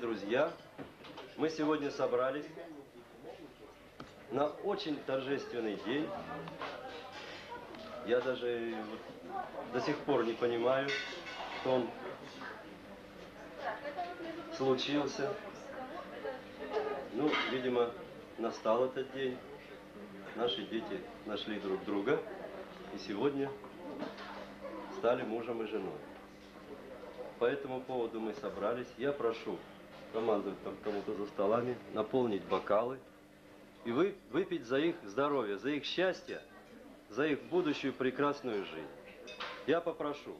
Друзья, мы сегодня собрались на очень торжественный день. Я даже до сих пор не понимаю, что он случился. Ну, видимо, настал этот день. Наши дети нашли друг друга и сегодня стали мужем и женой. По этому поводу мы собрались. Я прошу командовать там кому-то за столами, наполнить бокалы и вы, выпить за их здоровье, за их счастье, за их будущую прекрасную жизнь. Я попрошу.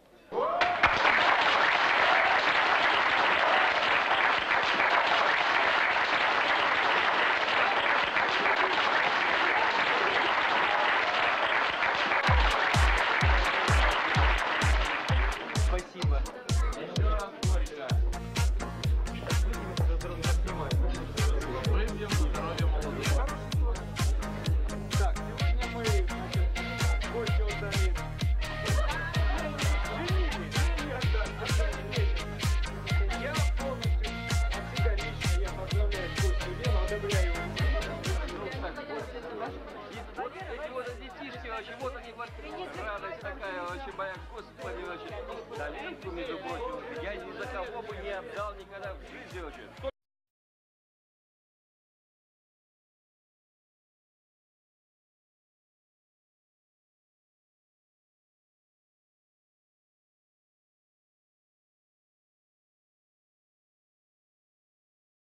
Отдал никогда в жизни, вообще.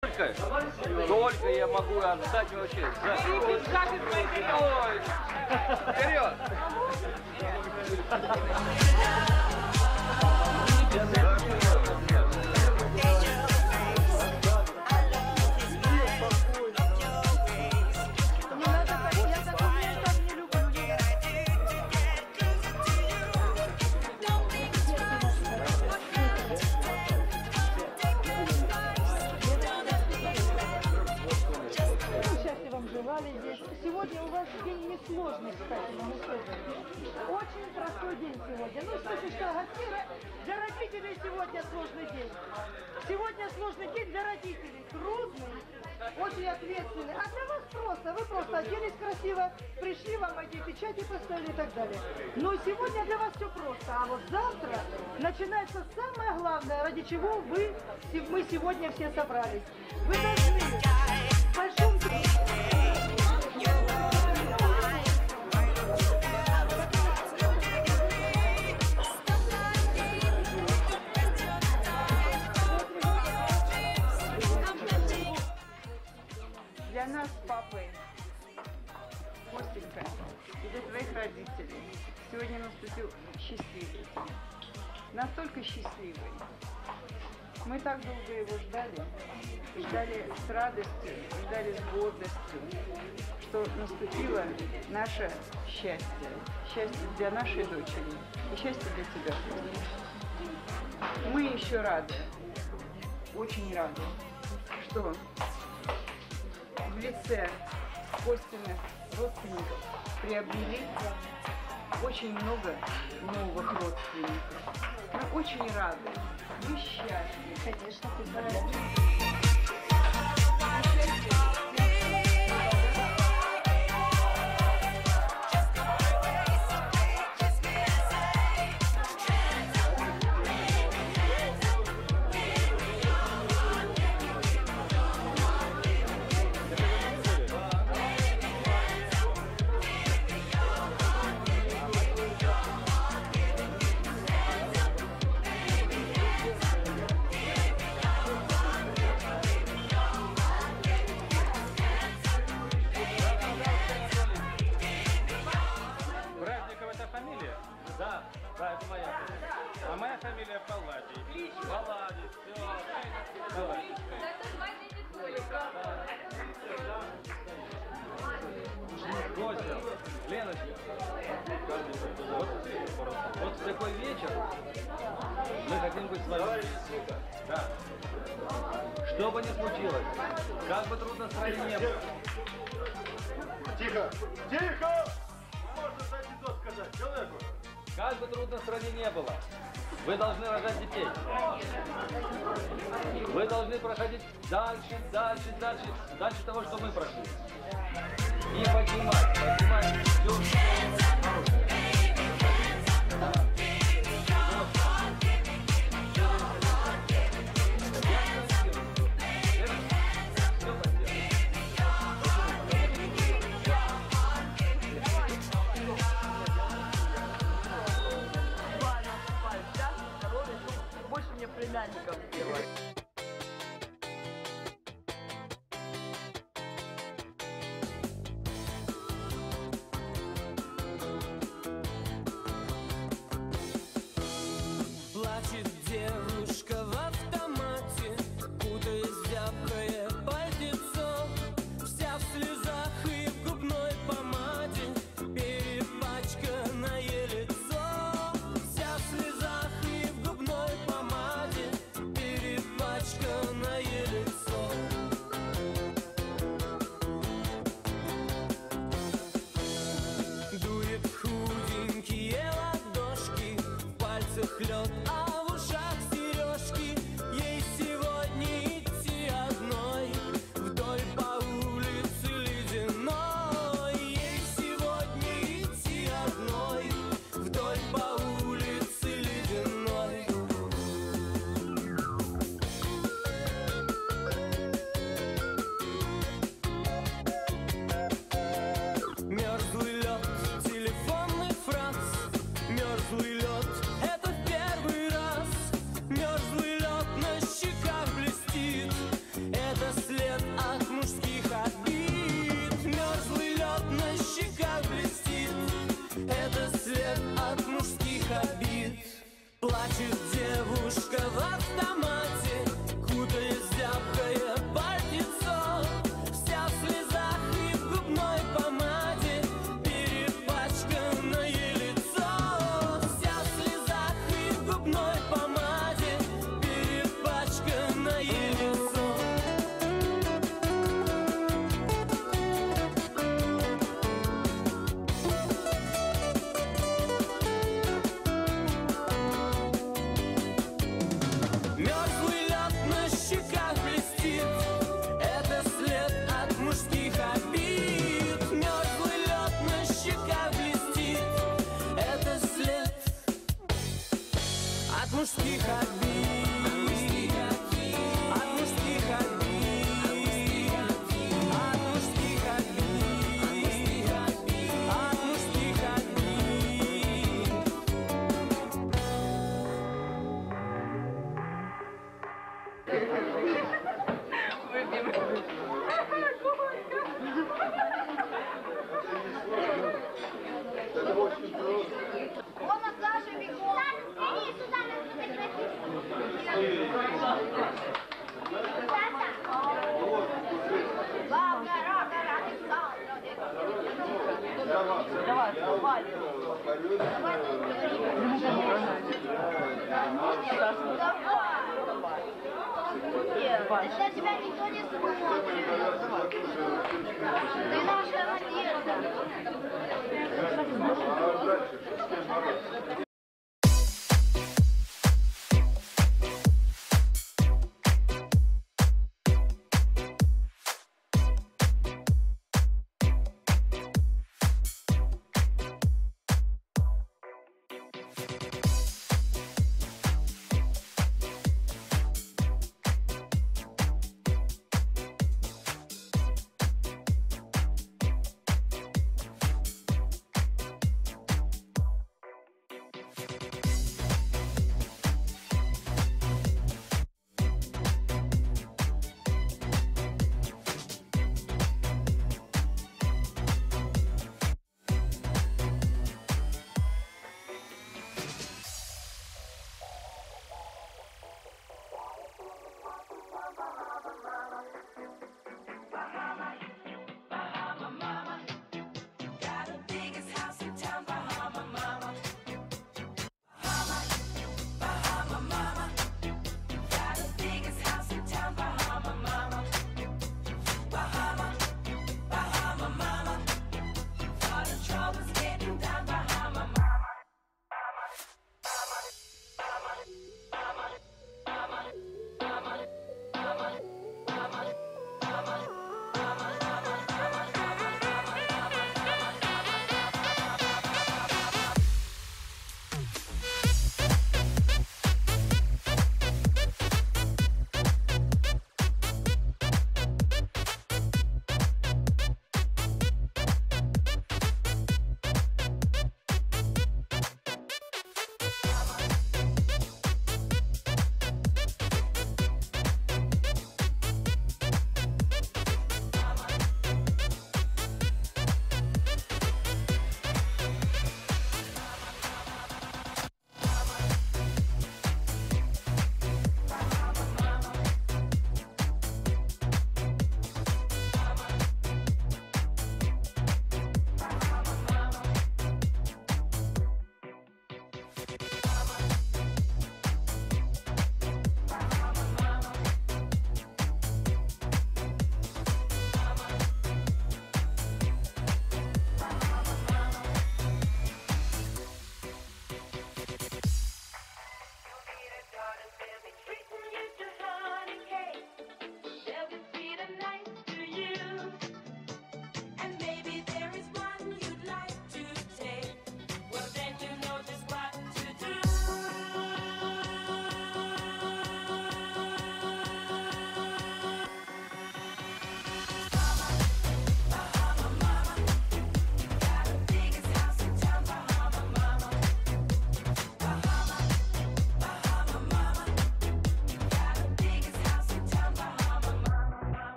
Только, только я могу отдать вообще. За... Ой, вперед! Вас день несложный, кстати, вам. Очень простой день сегодня. Ну, что же, что, гостей, для родителей сегодня сложный день. Сегодня сложный день для родителей. Трудный, очень ответственный. А для вас просто. Вы просто оделись красиво, пришли, вам эти печати поставили и так далее. Но сегодня для вас все просто. А вот завтра начинается самое главное, ради чего вы, мы сегодня все собрались. Вы должны большом долго его ждали, ждали с радостью, ждали с гордостью, что наступило наше счастье. Счастье для нашей дочери и счастье для тебя. Мы еще рады, очень рады, что в лице Костиных родственников приобрели очень много новых родственников. Очень рады. Мы счастливы. Конечно, ты. Такой вечер мы хотим быть с вами. Да. Что бы ни случилось, как бы трудно строить не было, Тихо! Тихо! Можно за антидот сказать человеку. Как бы трудно стране не было, вы должны рожать детей. Вы должны проходить дальше, дальше, дальше, дальше того, что мы прошли. И поднимать, поднимать все. Ваня, На тебя никто не смотрит. Ты наша надежда.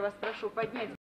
Вас прошу поднять